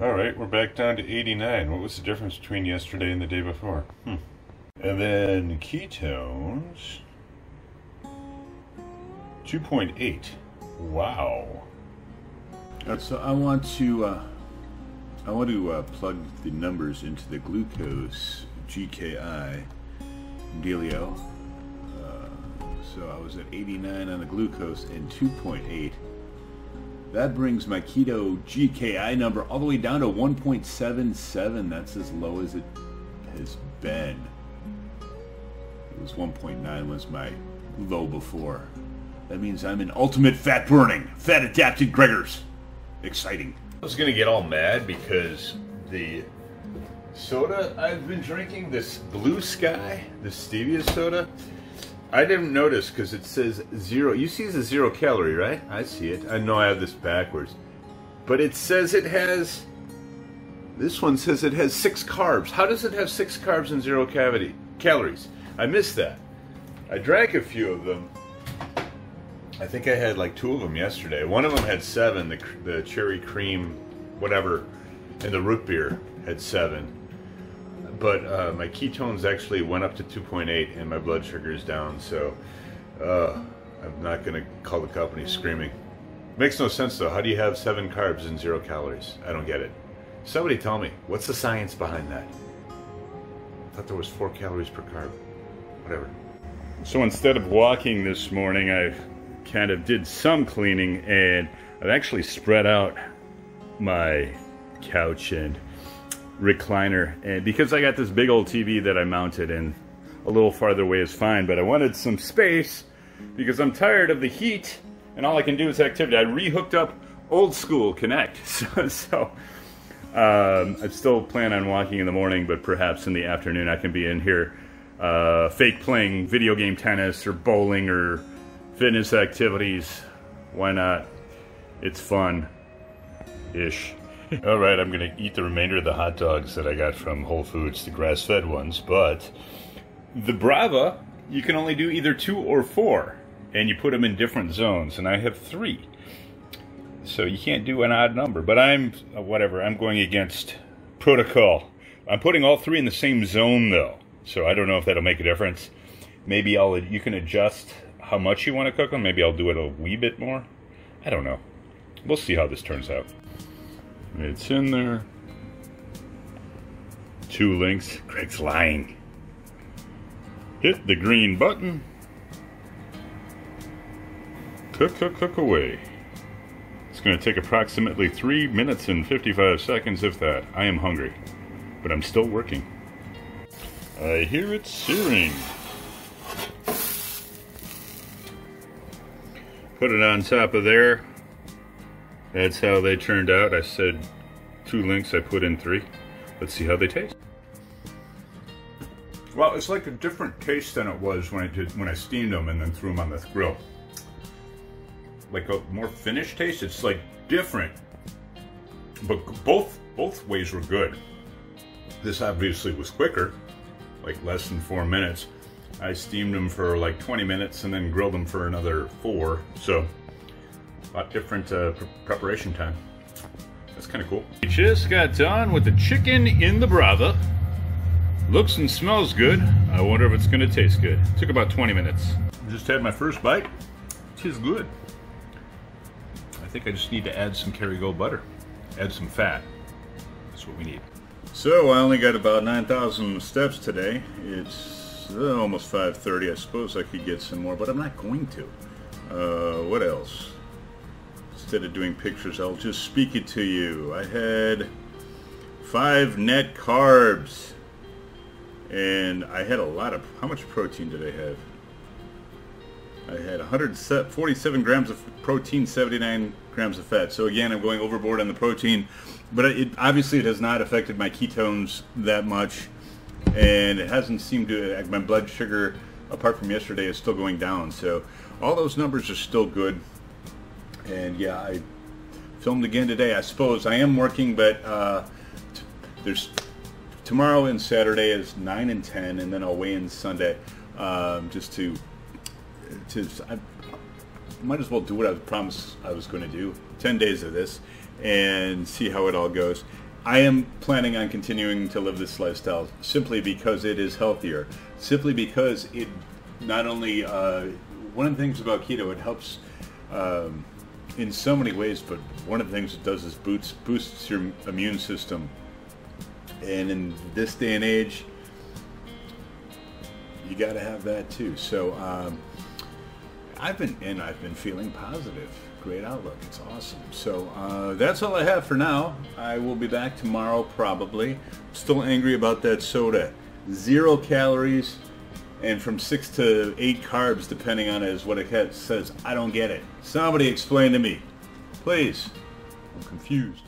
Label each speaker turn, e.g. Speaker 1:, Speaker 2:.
Speaker 1: All right, we're back down to 89. What was the difference between yesterday and the day before? Hmm. And then ketones, 2.8. Wow.
Speaker 2: So I want to uh, I want to uh, plug the numbers into the glucose GKI dealio. Uh, so I was at 89 on the glucose and 2.8. That brings my keto GKI number all the way down to 1.77. That's as low as it has been. It was 1.9 was my low before. That means I'm in ultimate fat burning, fat adapted Gregors. Exciting.
Speaker 1: I was gonna get all mad because the soda I've been drinking, this Blue Sky, the stevia soda, I didn't notice because it says zero. You see the zero calorie, right? I see it. I know I have this backwards, but it says it has. This one says it has six carbs. How does it have six carbs and zero cavity calories? I missed that. I drank a few of them, I think I had like two of them yesterday. One of them had seven, the, the cherry cream, whatever, and the root beer had seven. But uh, my ketones actually went up to 2.8 and my blood sugar is down, so uh, I'm not going to call the company screaming. Makes no sense though. How do you have seven carbs and zero calories? I don't get it. Somebody tell me, what's the science behind that? I thought there was four calories per carb. Whatever. So instead of walking this morning, I kind of did some cleaning and I've actually spread out my couch and recliner and because I got this big old TV that I mounted and a little farther away is fine but I wanted some space because I'm tired of the heat and all I can do is activity. I rehooked up old school Kinect so, so um, I still plan on walking in the morning but perhaps in the afternoon I can be in here uh, fake playing video game tennis or bowling or fitness activities. Why not? It's fun ish. All right, I'm going to eat the remainder of the hot dogs that I got from Whole Foods, the grass fed ones. But the Brava, you can only do either two or four, and you put them in different zones. And I have three. So you can't do an odd number. But I'm, uh, whatever, I'm going against protocol. I'm putting all three in the same zone, though. So I don't know if that'll make a difference. Maybe I'll, you can adjust how much you want to cook them. Maybe I'll do it a wee bit more. I don't know. We'll see how this turns out. It's in there. Two links. Greg's lying. Hit the green button. Cook, cook, cook away. It's going to take approximately 3 minutes and 55 seconds, if that. I am hungry, but I'm still working. I hear it searing. Put it on top of there. That's how they turned out. I said two links, I put in three. Let's see how they taste. Well, it's like a different taste than it was when I did when I steamed them and then threw them on the grill. Like a more finished taste. It's like different, but both both ways were good. This obviously was quicker, like less than four minutes. I steamed them for like 20 minutes and then grilled them for another four. So a lot different uh, pre preparation time. That's kind of cool. We just got done with the chicken in the Brava. Looks and smells good. I wonder if it's going to taste good. Took about 20 minutes. Just had my first bite. Tis good. I think I just need to add some Kerrygold butter. Add some fat. That's what we need.
Speaker 2: So I only got about 9,000 steps today. It's uh, almost 5.30. I suppose I could get some more, but I'm not going to. Uh, what else? Instead of doing pictures, I'll just speak it to you. I had five net carbs. And I had a lot of... How much protein did I have? I had 147 grams of protein, 79 grams of fat. So again, I'm going overboard on the protein, but it obviously it has not affected my ketones that much and it hasn't seemed to uh, my blood sugar apart from yesterday is still going down so all those numbers are still good and yeah I filmed again today I suppose I am working but uh, there's tomorrow and Saturday is 9 and 10 and then I'll weigh in Sunday um, just to to I might as well do what I promised I was going to do 10 days of this and see how it all goes I am planning on continuing to live this lifestyle simply because it is healthier. Simply because it not only uh, one of the things about keto it helps um, in so many ways, but one of the things it does is boosts boosts your immune system. And in this day and age, you got to have that too. So um, I've been and I've been feeling positive. Great outlook. It's awesome. So uh, that's all I have for now. I will be back tomorrow probably. Still angry about that soda. Zero calories and from six to eight carbs depending on as what it says. I don't get it. Somebody explain to me. Please. I'm confused.